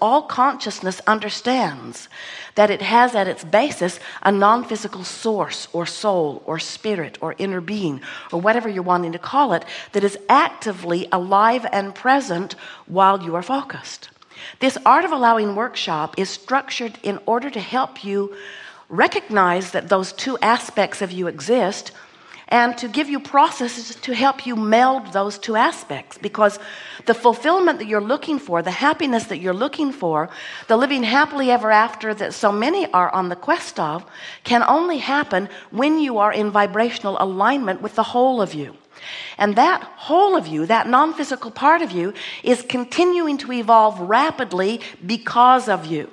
all consciousness understands that it has at its basis a non-physical source or soul or spirit or inner being or whatever you're wanting to call it that is actively alive and present while you are focused. This art of allowing workshop is structured in order to help you recognize that those two aspects of you exist and to give you processes to help you meld those two aspects because the fulfillment that you're looking for the happiness that you're looking for the living happily ever after that so many are on the quest of can only happen when you are in vibrational alignment with the whole of you. And that whole of you that non-physical part of you is continuing to evolve rapidly because of you